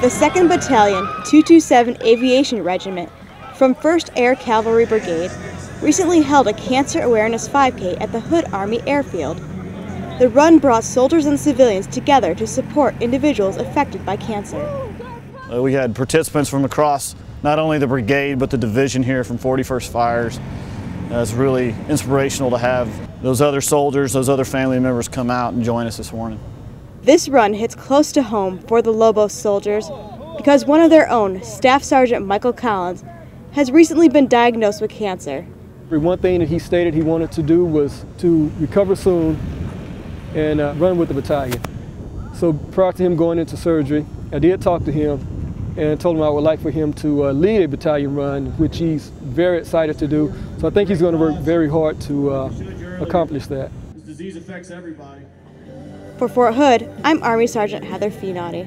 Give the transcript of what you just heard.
The 2nd Battalion, 227 Aviation Regiment from 1st Air Cavalry Brigade recently held a Cancer Awareness 5K at the Hood Army Airfield. The run brought soldiers and civilians together to support individuals affected by cancer. Uh, we had participants from across not only the brigade but the division here from 41st Fires. Uh, it's really inspirational to have those other soldiers, those other family members come out and join us this morning. This run hits close to home for the Lobos soldiers because one of their own, Staff Sergeant Michael Collins, has recently been diagnosed with cancer. One thing that he stated he wanted to do was to recover soon and uh, run with the battalion. So prior to him going into surgery, I did talk to him and told him I would like for him to uh, lead a battalion run, which he's very excited to do. So I think he's going to work very hard to uh, accomplish that. This disease affects everybody. For Fort Hood, I'm Army Sergeant Heather Feenaughty.